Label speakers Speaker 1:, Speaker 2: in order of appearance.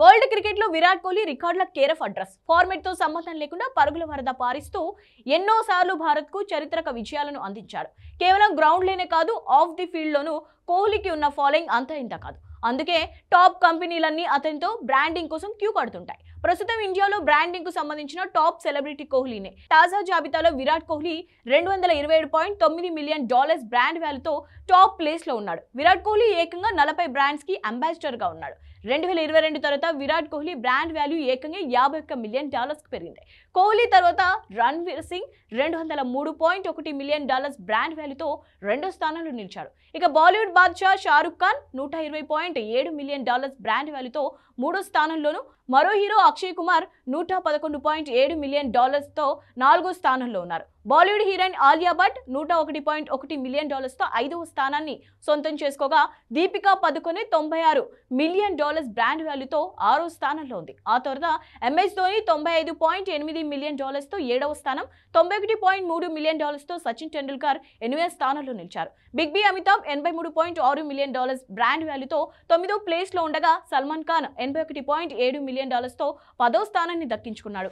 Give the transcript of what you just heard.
Speaker 1: World క్రికెట్లో విరాట్ కోహ్లీ రికార్డుల care of address. ఫార్మెట్తో సంబంధం లేకుండా పరుగుల వరద పారిస్తూ ఎన్నోసార్లు భారత్కు చరిత్రక విజయాలను అందించాడు. కేవలం గ్రౌండ్లోనే కాదు ఆఫ్ ది ఫీల్డ్లోనూ కోహ్లీకి ఉన్న ఫాలోయింగ్ అంత ఇంత కాదు. అందుకే టాప్ కంపెనీలన్నీ అతనితో బ్రాండింగ్ కోసం క్యూ కడుతుంటాయి. ప్రస్తుతం ఇండియాలో బ్రాండింగ్కు సంబంధించిన టాప్ సెలబ్రిటీ కోహ్లీనే. తాజా జాబితాలో విరాట్ కోహ్లీ రెండు వందల ఇరవై ఏడు పాయింట్ తొమ్మిది మిలియన్ డాలర్స్ బ్రాండ్ వాల్యూతో టాప్ ప్లేస్లో ఉన్నాడు. విరాట్ కోహ్లీ ఏకంగా నలభై బ్రాండ్స్కి అంబాసిడర్గా ఉన్నాడు. రెండు వేల ఇరవై రెండు తర్వాత విరాట్ కోహ్లీ బ్రాండ్ వాల్యూ ఏకంగా యాభై ఒక్క మిలియన్ డాలర్స్కి పెరిగింది. కోహ్లీ తర్వాత రణ్వీర్ సింగ్ రెండు వందల మూడు పాయింట్ ఒకటి మిలియన్ డాలర్స్ బ్రాండ్ వాల్యూతో రెండో స్థానంలో నిలిచాడు. ఇక బాలీవుడ్ బాద్షా షారుఖ్ ఖాన్ నూట ఇరవై పాయింట్ ఏడు మిలియన్ డాలర్స్ బ్రాండ్ వాల్యూతో మూడో స్థానంలోను మరో హీరో అక్షయ్ కుమార్ నూట పదకొండు పాయింట్ ఏడు మిలియన్ డాలర్స్తో నాలుగో స్థానంలో ఉన్నారు. బాలీవుడ్ హీరోయిన్ ఆలియా భట్ నూట ఒకటి పాయింట్ ఒకటి మిలియన్ డాలర్స్తో ఐదవ స్థానాన్ని సొంతం చేసుకోగా దీపికా పదుకొనే తొంభై ఆరు మిలియన్ డాలర్స్ బ్రాండ్ వాల్యూతో ఆరో స్థానంలో ఉంది. ఆ తర్వాత ఎంఎస్ ధోని తొంభై ఐదు పాయింట్ ఎనిమిది మిలియన్ డాలర్స్తో ఏడవ స్థానం తొంభై ఒకటి పాయింట్ మూడు మిలియన్ డాలర్స్తో సచిన్ టెండూల్కర్ ఎనిమిదవ స్థానంలో నిలిచారు. బిగ్ బి అమితాబ్ ఎనభై మూడు పాయింట్ ఆరు మిలియన్ డాలర్స్ బ్రాండ్ వాల్యూతో తొమ్మిదో ప్లేస్లో ఉండగా సల్మాన్ ఖాన్ ఎనభై ఒకటి పాయింట్ ఏడు మిలియన్ డాలర్స్తో పదో స్థానాన్ని దక్కించుకున్నాడు.